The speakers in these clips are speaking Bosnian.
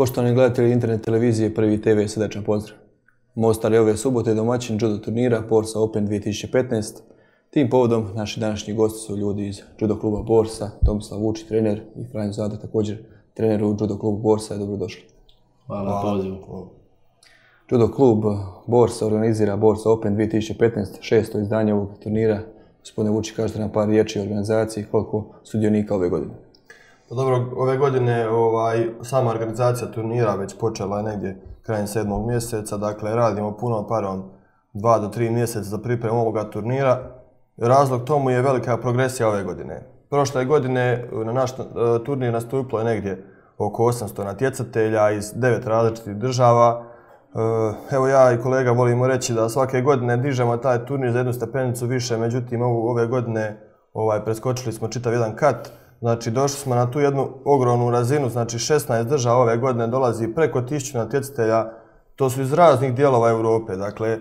Poštovani gledatelji internet televizije Prvi TV, srdačan pozdrav. Mostar je ove subote domaćin judo turnira Borsa Open 2015. Tim povodom naši današnji gosti su ljudi iz judo kluba Borsa, Tomislav Vučić, trener i Franjo Zada, također trener u judo klubu Borsa. Dobrodošli. Hvala na pozivu. Judo klub Borsa organizira Borsa Open 2015, šesto izdanje ovog turnira. Gospodine Vučić, kažete nam par riječi o organizaciji, koliko sudionika ove godine? Pa dobro, ove godine ovaj, sama organizacija turnira već počela je negdje krajem sedmog mjeseca, dakle radimo puno parom dva do tri mjeseca za pripremu ovoga turnira. Razlog tomu je velika progresija ove godine. Prošle godine eh, na naš eh, turnir nastupilo je negdje oko 800 natjecatelja iz devet različitih država. Eh, evo ja i kolega volimo reći da svake godine dižemo taj turnir za jednu stepenicu više, međutim ove godine ovaj, preskočili smo čitav jedan kat. Znači, došli smo na tu jednu ogromnu razinu, znači 16 država ove godine dolazi preko tišću natjecatelja, to su iz raznih dijelova Europe. Dakle,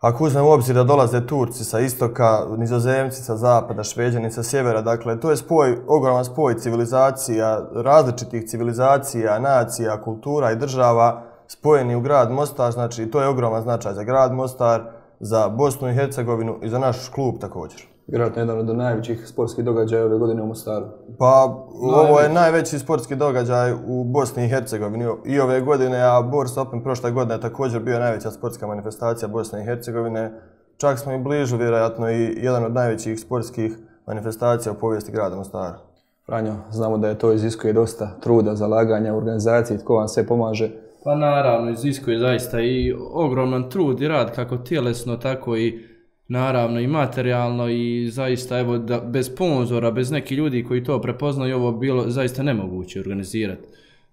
ako uzmemo u obzir da dolaze Turci sa istoka, nizozemci sa zapada, šveđani sa sjevera, dakle, to je spoj, ogroman spoj civilizacija, različitih civilizacija, nacija, kultura i država spojeni u grad Mostar, znači, to je ogroman značaj za grad Mostar, za Bosnu i Hercegovinu i za naš klub također vjerojatno jedan od najvećih sportskih događaja ove godine u Mostaru. Pa, ovo je najveći sportski događaj u Bosni i Hercegovini i ove godine, a Bors Open prošle godine je također bio najveća sportska manifestacija Bosne i Hercegovine. Čak smo i bližu, vjerojatno, i jedan od najvećih sportskih manifestacija u povijesti grada Mostara. Franjo, znamo da je to iziskuje dosta truda, zalaganja u organizaciji, tko vam sve pomaže? Pa naravno, iziskuje zaista i ogroman trud i rad, kako tjelesno, tako i naravno i materijalno i zaista evo da bez sponzora, bez neki ljudi koji to prepoznaju ovo bilo zaista nemoguće organizirati.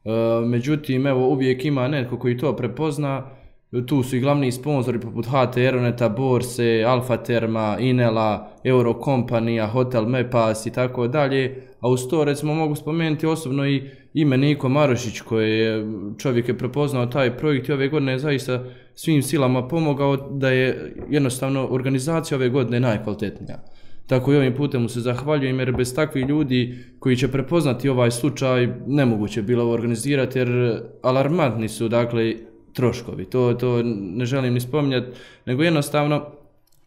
E, međutim, evo uvijek ima netko koji to prepozna, tu su i glavni sponzori poput HT Aeroneta, Borse, Alfa Terma, Inela, Eurokompanija, Hotel Mepas i tako dalje. A uz to recimo mogu spomenuti osobno i ime Niko Marošić koji je čovjek je prepoznao taj projekt i ove godine je zaista svim silama pomogao da je jednostavno organizacija ove godine najkvalitetnija. Tako i ovim putem mu se zahvaljujem jer bez takvih ljudi koji će prepoznati ovaj slučaj nemoguće bilo ovo organizirati jer alarmantni su dakle troškovi. To, to ne želim ni spominjati, nego jednostavno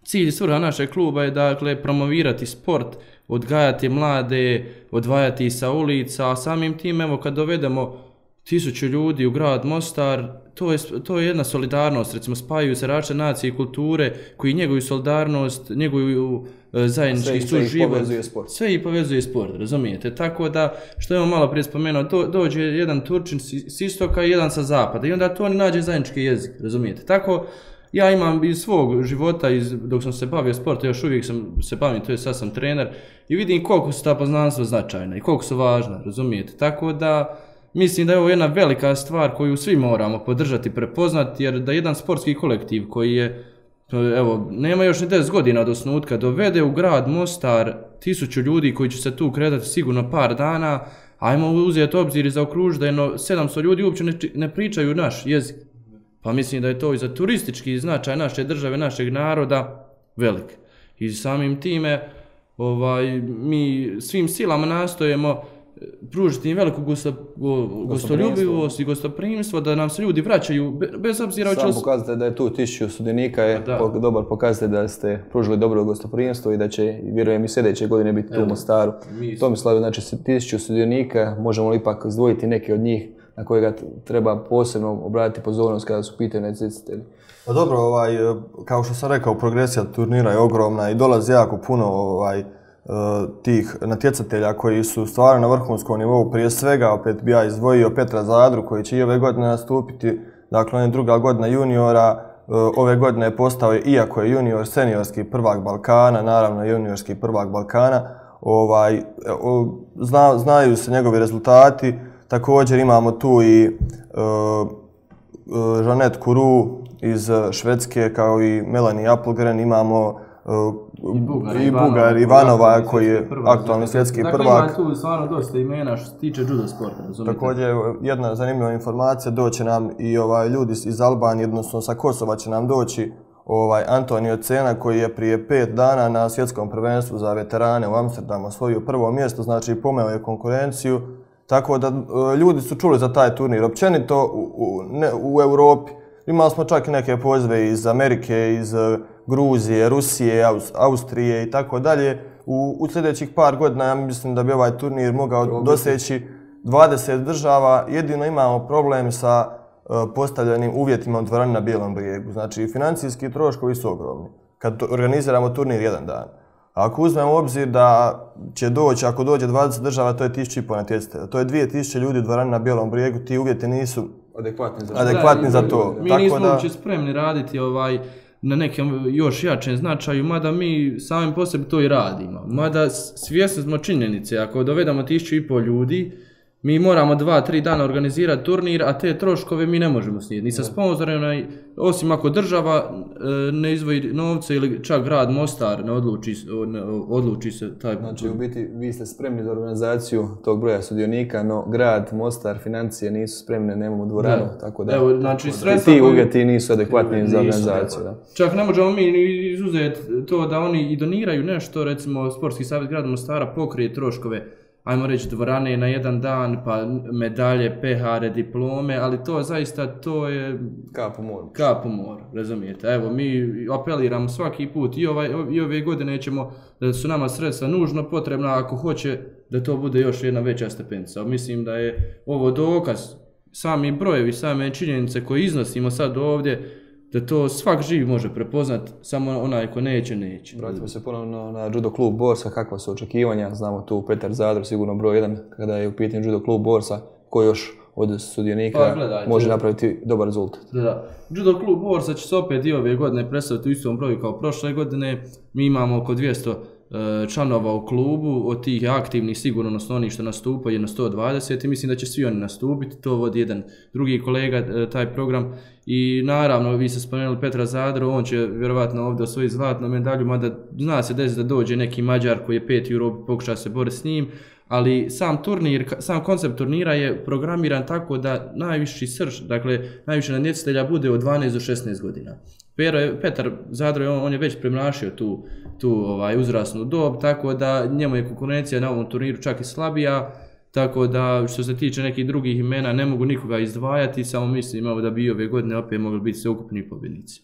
cilj svrha našeg kluba je dakle promovirati sport, odgajati mlade, odvajati sa ulica, a samim tim evo kad dovedemo tisuću ljudi u grad Mostar, to je, to je jedna solidarnost, recimo spajaju se rače nacije i kulture koji njeguju solidarnost, njeguju e, zajednički sve, sve život. povezuje sport. Sve i povezuje sport, razumijete? Tako da, što je on malo prije spomenuo, do, dođe jedan Turčin s istoka i jedan sa zapada i onda to oni nađe zajednički jezik, razumijete? Tako, ja imam iz svog života, iz, dok sam se bavio sportom, još uvijek sam se bavio, to je sad sam trener, i vidim koliko su ta poznanstva značajna i koliko su važna, razumijete? Tako da, mislim da je ovo jedna velika stvar koju svi moramo podržati, prepoznati, jer da jedan sportski kolektiv koji je, evo, nema još ni 10 godina od osnutka, dovede u grad Mostar tisuću ljudi koji će se tu kretati sigurno par dana, ajmo uzeti obzir i za okruž da jedno 700 ljudi uopće ne, ne pričaju naš jezik. Pa mislim da je to i za turistički značaj naše države, našeg naroda velik. I samim time, ovaj, mi svim silama nastojemo pružiti im veliku gosto, gostoljubivost i gostoprimstvo, da nam se ljudi vraćaju bez obzira... Samo pokazate da je tu tisuću sudjenika, je da. dobar pokazate da ste pružili dobro gostoprimstvo i da će, vjerujem, i sljedeće godine biti tu u Mostaru. Tomislav, znači tisuću sudjenika, možemo li ipak zdvojiti neke od njih na kojega treba posebno obratiti pozornost kada su pitanje necesitelji? Pa dobro, ovaj, kao što sam rekao, progresija turnira je ogromna i dolazi jako puno ovaj, Eh, tih natjecatelja koji su stvarno na vrhunskom nivou. Prije svega, opet bi ja izdvojio Petra Zadru koji će i ove godine nastupiti. Dakle, on je druga godina juniora. Eh, ove godine je postao, iako je junior, seniorski prvak Balkana, naravno juniorski prvak Balkana. Ovaj, eh, zna, znaju se njegovi rezultati. Također imamo tu i uh, Janet Kuru iz Švedske kao i Melanie Appelgren. Imamo uh, i Bugar, i Bugar Ivanova koji je aktualni svjetski prvak. Dakle, ima tu stvarno dosta imena što se tiče judo sporta, razumijete? Također, jedna zanimljiva informacija, doće nam i ovaj ljudi iz Albanije, odnosno sa Kosova će nam doći ovaj Antonio Cena koji je prije pet dana na svjetskom prvenstvu za veterane u Amsterdamu osvojio prvo mjesto, znači pomeo je konkurenciju. Tako da e, ljudi su čuli za taj turnir. Općenito u, u, ne, u Europi imali smo čak i neke pozive iz Amerike, iz Gruzije, Rusije, Aus, Austrije i tako dalje. U, u sljedećih par godina ja mislim da bi ovaj turnir mogao doseći 20 država. Jedino imamo problem sa uh, postavljenim uvjetima u dvorani na Bijelom brijegu. Znači, financijski troškovi su ogromni kad organiziramo turnir jedan dan. Ako uzmemo u obzir da će doći, ako dođe 20 država, to je 1000 natjecatelja. To je 2000 ljudi u dvorani na Bijelom brijegu, ti uvjeti nisu adekvatni za, adekvatni za to. Mi Tako nismo da... uopće spremni raditi ovaj na nekem još jačem značaju, mada mi samim po sebi to i radimo. Mada svjesni smo činjenice, ako dovedamo tisuću i pol ljudi, mi moramo dva, tri dana organizirati turnir, a te troškove mi ne možemo snijeti. Ni sa sponzorima, osim ako država e, ne izvoji novce ili čak grad Mostar ne odluči, ne odluči se taj... Znači, u biti, vi ste spremni za organizaciju tog broja sudionika, no grad, Mostar, financije nisu spremne, nemamo dvoranu, ne. tako da... Evo, znači, sredstva... Ti uvjeti nisu adekvatni za organizaciju, da. Čak ne možemo mi izuzeti to da oni i doniraju nešto, recimo, Sportski savjet grada Mostara pokrije troškove ajmo reći, dvorane na jedan dan, pa medalje, pehare, diplome, ali to zaista, to je... Kap u moru. Kap u moru, razumijete. Evo, mi apeliramo svaki put i, ovaj, i ove godine ćemo, da su nama sredstva nužno potrebna ako hoće da to bude još jedna veća stepenca. Mislim da je ovo dokaz, sami brojevi, same činjenice koje iznosimo sad ovdje, da to svak živ može prepoznat, samo onaj ko neće, neće. Vratimo se ponovno na judo klub Borsa, kakva su očekivanja, znamo tu Petar Zadro, sigurno broj jedan, kada je u pitanju judo klub Borsa, ko još od sudionika pa, gledajte, može napraviti dobar rezultat. Da, da. Judo klub Borsa će se opet dio ove godine predstaviti u istom broju kao prošle godine. Mi imamo oko 200 E, Eh, članova u klubu, od tih aktivnih sigurno, odnosno oni što nastupaju na 120 i mislim da će svi oni nastupiti, to vodi jedan drugi kolega eh, taj program i naravno vi ste spomenuli Petra Zadro, on će vjerovatno ovdje osvoji zlatnu medalju, mada zna se desi da dođe neki Mađar koji je peti u Europi, pokuša se boriti s njim, ali sam turnir, sam koncept turnira je programiran tako da najviši srž, dakle najviše nadjecitelja bude od 12 do 16 godina. Pero je, Petar Zadro, on, on je već premrašio tu, tu ovaj uzrasnu dob, tako da njemu je konkurencija na ovom turniru čak i slabija, tako da što se tiče nekih drugih imena ne mogu nikoga izdvajati, samo mislim da bi ove godine opet mogli biti sveukupni pobjednici.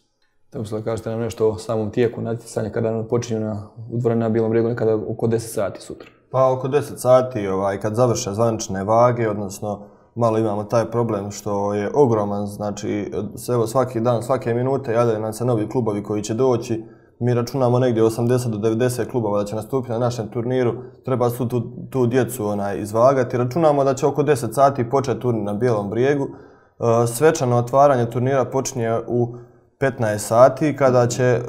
Tamo se da kažete nam nešto o samom tijeku natjecanja kada nam počinju na udvorenu na Bilom bregu, nekada oko 10 sati sutra. Pa oko 10 sati, ovaj, kad završe zvanične vage, odnosno malo imamo taj problem što je ogroman, znači evo svaki dan, svake minute javljaju nam se novi klubovi koji će doći. Mi računamo negdje 80 do 90 klubova da će nastupiti na našem turniru. Treba su tu, tu djecu onaj, izvagati. Računamo da će oko 10 sati početi turnir na Bijelom brijegu. E, svečano otvaranje turnira počinje u 15 sati kada će e,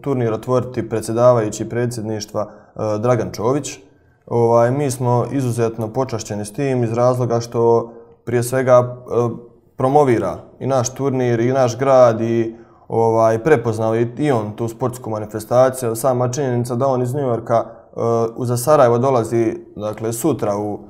turnir otvoriti predsjedavajući predsjedništva e, Dragan Čović. Ovaj, mi smo izuzetno počašćeni s tim iz razloga što prije svega promovira i naš turnir i naš grad i ovaj, prepoznao i, i on tu sportsku manifestaciju. Sama činjenica da on iz Njujorka uh, za Sarajevo dolazi dakle, sutra u uh,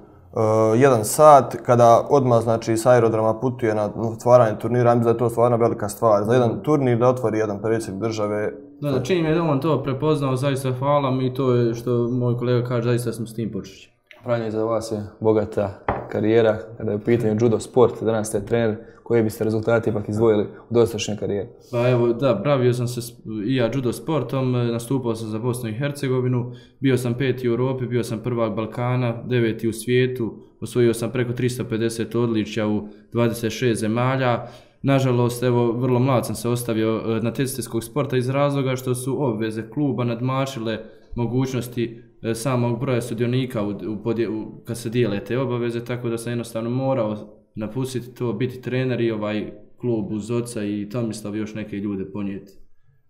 jedan sat kada odmah znači s aerodroma putuje na otvaranje turnira, mislim da je to stvarno velika stvar. Za jedan turnir da otvori jedan predsjednik države. Da, da, čini mi je da on to prepoznao, zaista hvala mi to je što moj kolega kaže, zaista smo s tim počeli. Pranje za vas je bogata karijera, kada je u pitanju judo sport, danas ste trener, koje biste rezultate ipak izdvojili u dostašnje karijere? Pa evo, da, bravio sam se i ja judo sportom, e, nastupao sam za Bosnu i Hercegovinu, bio sam peti u Europi, bio sam prvak Balkana, deveti u svijetu, osvojio sam preko 350 odličja u 26 zemalja. Nažalost, evo, vrlo mlad sam se ostavio e, na sporta iz razloga što su obveze kluba nadmašile mogućnosti samog broja sudionika u, u, u, kad se dijele te obaveze, tako da sam jednostavno morao napustiti to, biti trener i ovaj klub uz oca i Tomislav još neke ljude ponijeti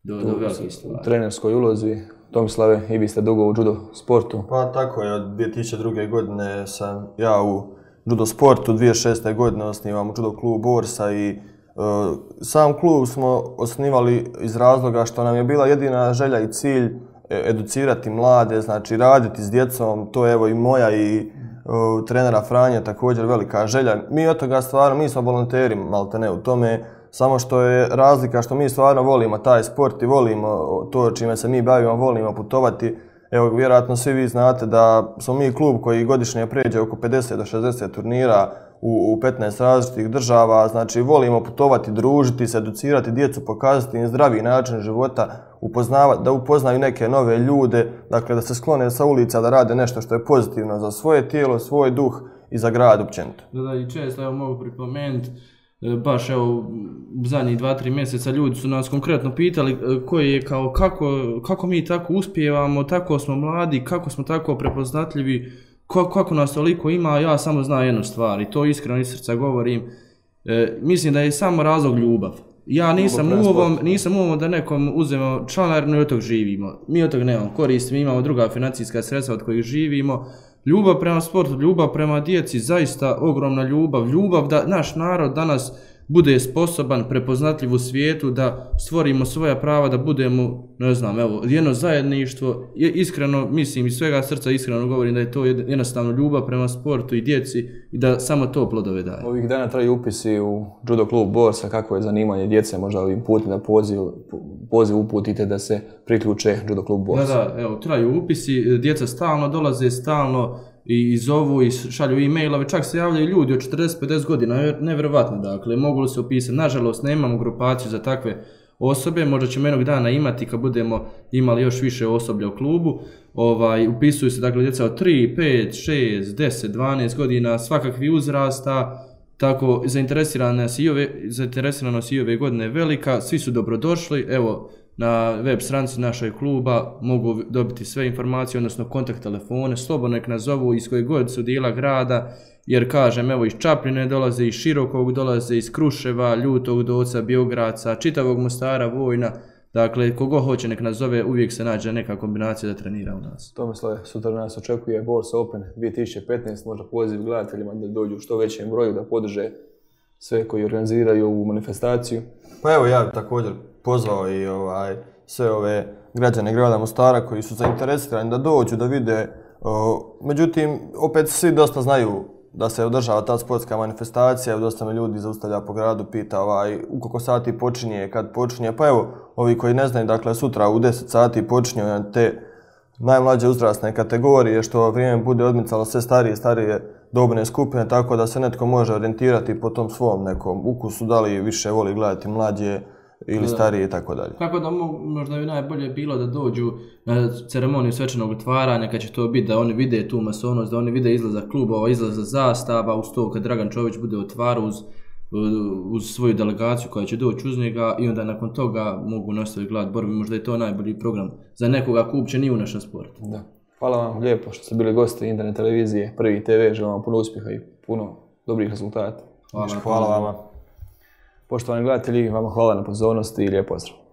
do, do velikih stvari. U trenerskoj ulozi, Tomislave, i vi ste dugo u judo sportu? Pa tako je, od 2002. godine sam ja u judo sportu, 2006. godine osnivam judo klub Borsa i uh, sam klub smo osnivali iz razloga što nam je bila jedina želja i cilj e, E, educirati mlade, znači raditi s djecom, to je evo i moja i e, trenera Franja također velika želja. Mi od toga stvarno, mi smo volonteri malte ne u tome, samo što je razlika što mi stvarno volimo taj sport i volimo to čime se mi bavimo, volimo putovati. Evo, vjerojatno svi vi znate da smo mi klub koji godišnje pređe oko 50 do 60 turnira u, u 15 različitih država. Znači, volimo putovati, družiti se, educirati djecu, pokazati im zdravi način života, upoznavati, da upoznaju neke nove ljude, dakle da se sklone sa ulica, da rade nešto što je pozitivno za svoje tijelo, svoj duh i za grad općenito. Da, da, i često, evo mogu pripomenuti, e, baš evo zadnjih dva, tri mjeseca ljudi su nas konkretno pitali e, koji je kao kako, kako mi tako uspijevamo, tako smo mladi, kako smo tako prepoznatljivi, kako, kako nas toliko ima, ja samo znam jednu stvar i to iskreno iz srca govorim. E, mislim da je samo razlog ljubav. Ja nisam u ovom, nisam u ovom da nekom uzmemo članarinu i od tog živimo. Mi od tog nemamo korist, mi imamo druga financijska sredstva od kojih živimo. Ljubav prema sportu, ljubav prema djeci, zaista ogromna ljubav. Ljubav da naš narod danas bude sposoban, prepoznatljiv u svijetu, da stvorimo svoja prava, da budemo, ne znam, evo, jedno zajedništvo. Iskreno, mislim, iz svega srca iskreno govorim da je to jednostavno ljubav prema sportu i djeci i da samo to plodove daje. Ovih dana traju upisi u judo klub Borsa, kako je zanimanje djece, možda ovim putem na poziv, poziv uputite da se priključe judo klub Borsa. Da, da, evo, traju upisi, djeca stalno dolaze, stalno i zovu i šalju e-mailove, čak se javljaju ljudi od 40-50 godina, nevjerovatno, dakle, mogu li se opisati, nažalost, nemamo grupaciju za takve osobe, možda ćemo jednog dana imati kad budemo imali još više osoblja u klubu, ovaj, upisuju se, dakle, djeca od 3, 5, 6, 10, 12 godina, svakakvi uzrasta, tako, zainteresiranost i ove, zainteresiranost i ove godine velika, svi su dobrodošli, evo, na web stranici našeg kluba mogu dobiti sve informacije, odnosno kontakt telefone, slobodno nek nazovu iz kojeg god su dijela grada, jer kažem, evo iz Čapljine dolaze, iz Širokog dolaze, iz Kruševa, Ljutog doca, Biograca, čitavog Mostara, Vojna, Dakle, kogo hoće nek nazove, uvijek se nađe neka kombinacija da trenira u nas. Tomislav, sutra nas očekuje Borsa Open 2015, možda poziv gledateljima da dođu što većem broju, da podrže sve koji organiziraju ovu manifestaciju. Pa evo ja također pozvao i ovaj sve ove građane grada Mostara koji su zainteresirani da dođu da vide. međutim, opet svi dosta znaju da se održava ta sportska manifestacija, dosta me ljudi zaustavlja po gradu, pita ovaj, u koliko sati počinje, kad počinje. Pa evo, ovi koji ne znaju, dakle, sutra u 10 sati počinje te najmlađe uzrasne kategorije, što vrijeme bude odmicalo sve starije i starije dobne skupine, tako da se netko može orijentirati po tom svom nekom ukusu, da li više voli gledati mlađe, ili starije i tako dalje. Kako da možda bi najbolje bilo da dođu na ceremoniju svečanog otvaranja, kad će to biti da oni vide tu masonost, da oni vide izlazak klubova, izlazak zastava, uz to kad Dragan Čović bude otvaru uz, uz svoju delegaciju koja će doći uz njega i onda nakon toga mogu nastaviti gledati borbi. Možda je to najbolji program za nekoga ko uopće nije u našem sportu. Da. Hvala vam lijepo što ste bili gosti internet televizije, prvi TV, želim vam puno uspjeha i puno dobrih rezultata. Hvala, hvala vama. Poštovani gledatelji, vama hvala na pozornosti i lijep pozdrav.